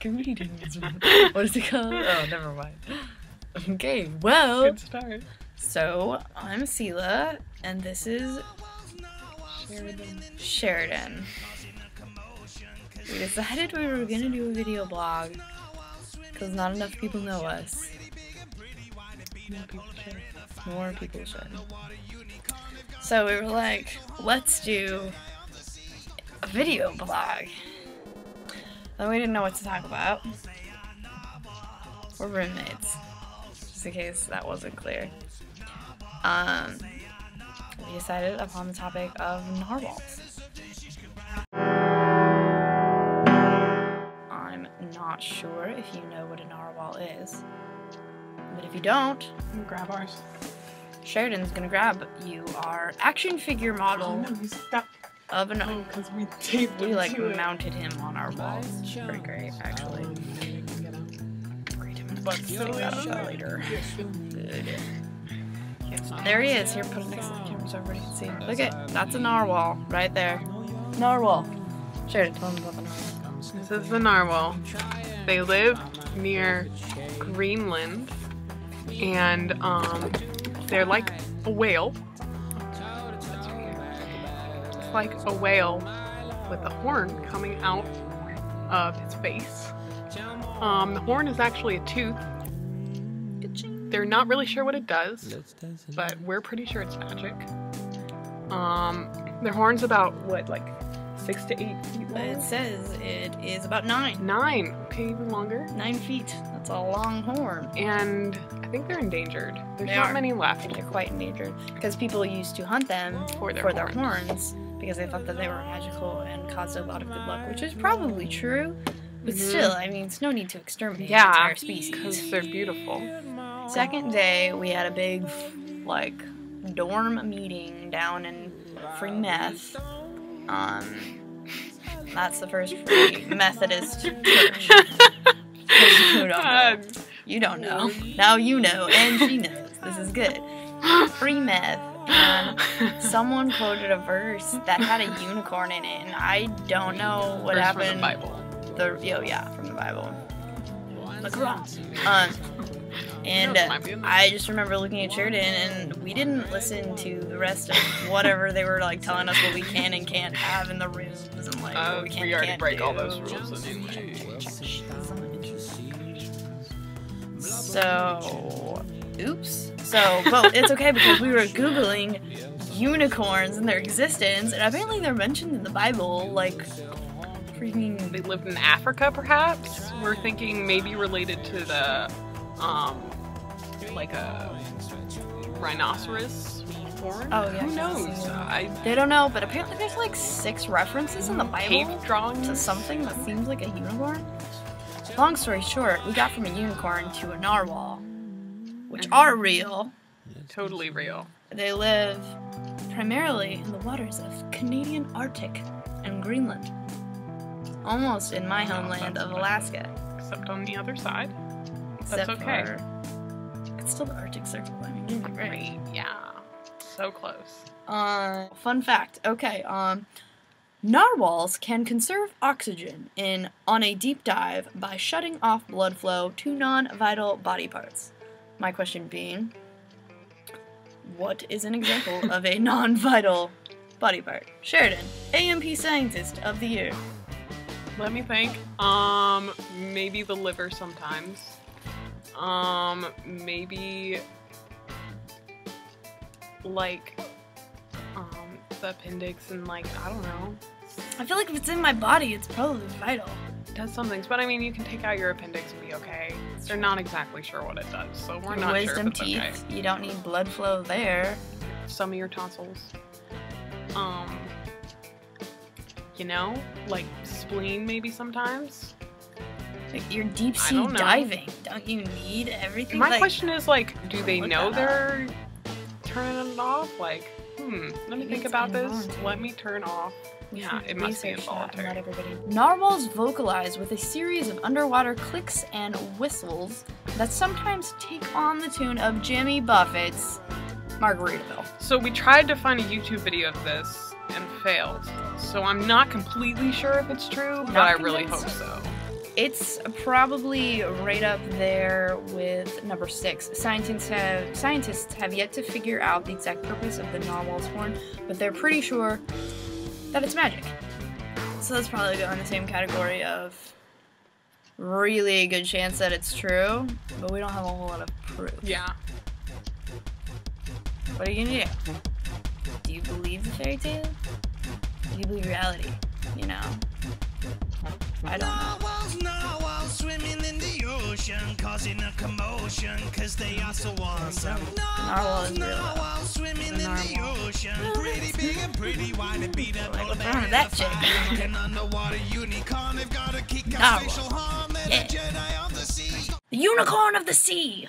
Greetings. what is it called? Oh, never mind. Okay, well, Good start. so I'm Selah, and this is Sheridan. Sheridan. We decided we were gonna do a video blog because not enough people know us. More people should. More people should. So we were like, let's do a video blog. Then we didn't know what to talk about. We're roommates, just in case that wasn't clear. Um, we decided upon the topic of narwhals. I'm not sure if you know what a narwhal is, but if you don't, grab ours. Sheridan's gonna grab you our action figure Oh model no, you stuck. Of an. Oh, because we taped We him like to it. mounted him on our walls. It's pretty great, actually. Get him. Great him But to still that got him. later. Good. There he is. Here, put him next to the camera so everybody can see. Look at that's a narwhal right there. Narwhal. Sheridan, tell him about the narwhal. This is the narwhal. They live near Greenland, and um, they're like a whale. Like a whale with a horn coming out of its face. Um, the horn is actually a tooth. They're not really sure what it does, but we're pretty sure it's magic. Um, their horn's about what, like six to eight feet long? It says it is about nine. Nine. Okay, even longer. Nine feet. That's a long horn. And I think they're endangered. There's They not are. many left. They're quite endangered because people used to hunt them For their horns. horns. Because they thought that they were magical and caused a lot of good luck, which is probably true. But Mhm. still, I mean, it's no need to exterminate Yeah, entire because they're beautiful. Second day, we had a big, like, dorm meeting down in Free Meth. Um, that's the first Free Methodist church. you don't know. You don't know. Now you know, and she knows. This is good. Free Meth. And someone quoted a verse that had a unicorn in it, and I don't know what Verse happened. from the Bible. The oh yeah, from the Bible. The Quran. Um, and uh, might be in there. I just remember looking at Sheridan, and we didn't listen to the rest of whatever they were like telling us what we can and can't have in the rooms, and like Uh, what we can we already can't break do. all those rules anyway. So, oops. So, but it's okay because we were googling unicorns and their existence, and apparently they're mentioned in the Bible, like freaking They lived in Africa, perhaps. We're thinking maybe related to the, um, like a rhinoceros horn. Oh, yeah, Who knows? I They don't know, but apparently there's like six references in the Bible to something that seems like a unicorn. Long story short, we got from a unicorn to a narwhal, which are real. Totally real. They live primarily in the waters of Canadian Arctic and Greenland, almost in my homeland of Alaska. Except on the other side. Except okay. for it's still the Arctic Circle. I mean, you're right. Great. Yeah. So close. Uh, fun fact. Okay. Um, narwhals can conserve oxygen in on a deep dive by shutting off blood flow to non-vital body parts. My question being, what is an example of a non-vital body part? Sheridan, AMP Scientist of the Year. Let me think. Um, maybe the liver sometimes. Um, maybe like um the appendix and like I don't know. I feel like if it's in my body, it's probably vital. It does some things, but I mean you can take out your appendix and be okay. They're not exactly sure what it does, so we're not wisdom sure if it's teeth. okay. You don't need blood flow there. Some of your tonsils. Um you know, like spleen maybe sometimes. Like you're deep sea don't diving. Don't you need everything? My like, question is like, do they know they're turning it off? Like, hmm, let me Maybe think about this. Let me turn off. Yeah, it must be research that and involuntary. Let everybody. Narwhals vocalize with a series of underwater clicks and whistles that sometimes take on the tune of Jimmy Buffett's Margaritaville. So we tried to find a YouTube video of this and failed. So I'm not completely sure if it's true, but Not I really hope so. it's probably right up there with number six. Scientists have scientists have yet to figure out the exact purpose of the narwhal's horn, but they're pretty sure that it's magic. So that's probably go in the same category of really a good chance that it's true, but we don't have a whole lot of proof. Yeah. What are you gonna do? Do you believe the fairy tale? Do you believe reality? You know? I don't know. Ocean, causing a commotion, cause they are so awesome. Narwhal is Narwhals, real, though. narwhals swimming in the ocean, pretty big and pretty wide and beat up all what's the wrong that chick? An underwater unicorn, they've got a kick Narwhal. ass facial harm, they're Yeah. the Jedi of the sea. The unicorn of the sea!